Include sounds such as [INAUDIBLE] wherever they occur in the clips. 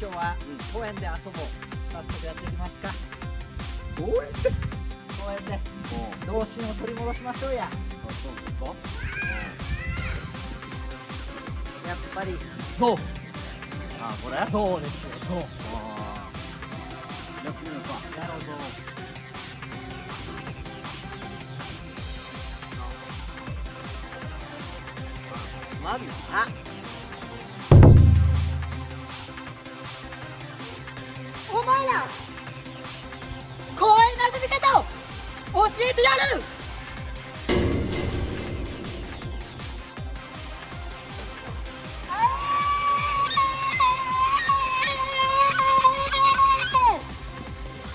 今日は公園で遊ぼう。早速やっていきますか。公園で？公園で童心を取り戻しましょうや。やっそうですかぱり。ゾウあこれ？あゾウですよ。ゾウあやってみようか。なるほどま公園の遊び方を教えてやる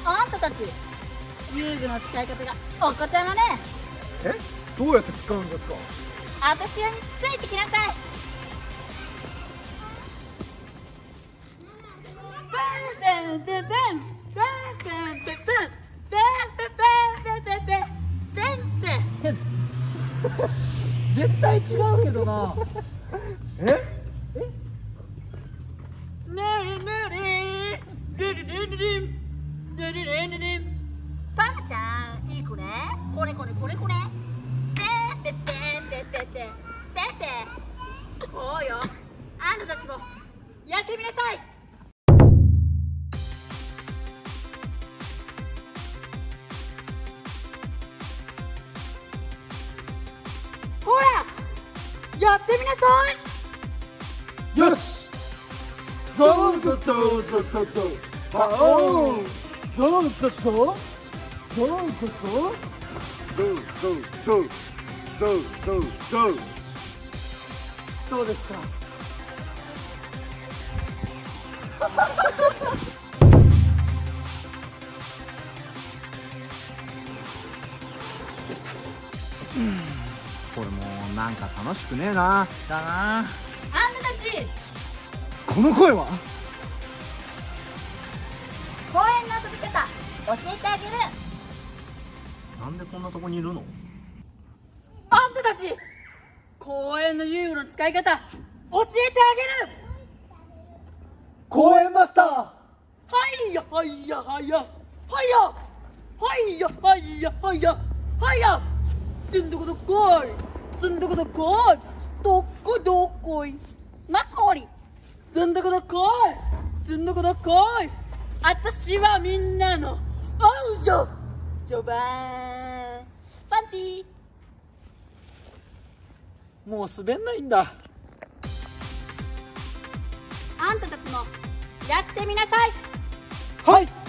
あんたたち遊具の使い方がおこちゃまねえどうやって使うんですか私についてきなさい絶対違うけどな。え？えぬりぬりルルルルルンルルルルルンパパちゃんいい子ねこれこれこれこれペペペペペペペペこうよあんたたちもやってみなさいやってみなさい。よし。どうぞパオンどうですか？Mm. [LAUGHS] なんか楽しくねえな。だな。あんたたちこの声は？公園の遊び方教えてあげる。なんでこんなとこにいるの？あんたたち公園の遊具の使い方教えてあげる。公園マスター。はいやはいやはいやはいやはいやはいやはいやはいや。ずんどこどっこいずんどこどっこい。どっこどっこい。マッコリずんどこどっこい。ずんどこどっこい。あたしはみんなの王女。ジョバーン。パンティー。もう滑んないんだ。あんたたちもやってみなさい。はい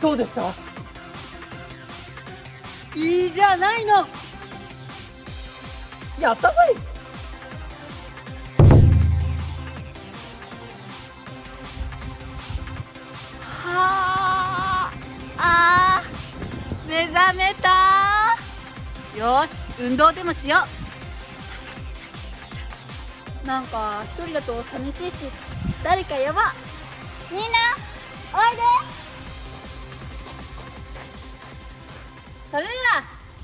どうでしたいいじゃないのやったぜはああ目覚めた。よし運動でもしよう。なんか一人だと寂しいし誰か呼ぼう。みんなおいで。それでは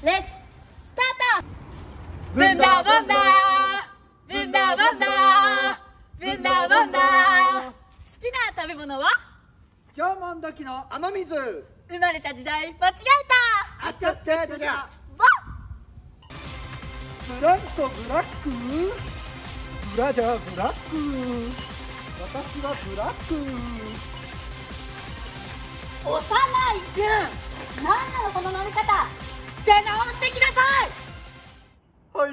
Let's start。ブンダーブンダー。ブンダーブンダー。ブンダーブンダー。好きな食べ物は？縄文時の雨水。生まれた時代間違えた。あちゃっちゃっちゃっちゃ。わブランコブラック？ブラジャーブラック？私はブラック。幼いくん何なのその乗り方。出直してきなさい。はい。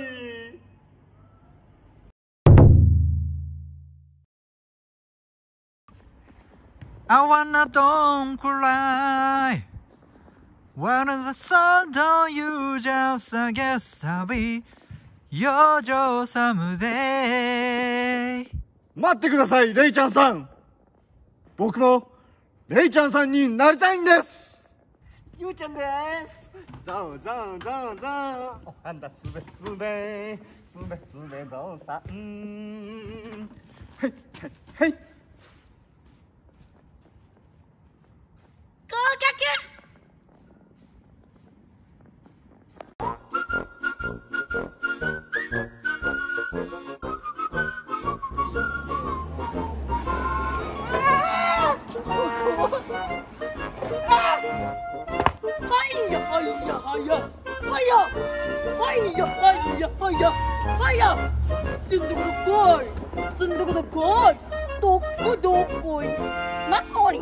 I wanna don't cry When the sun don't you just I guess I'll be your Joe someday 待ってくださいレイちゃんさん。僕もレイちゃんさんになりたいんです。ゆうちゃんです。ゾウゾウゾウゾウお花すべすべすべすべゾウさん。はいはいはいどこどこいマッコリ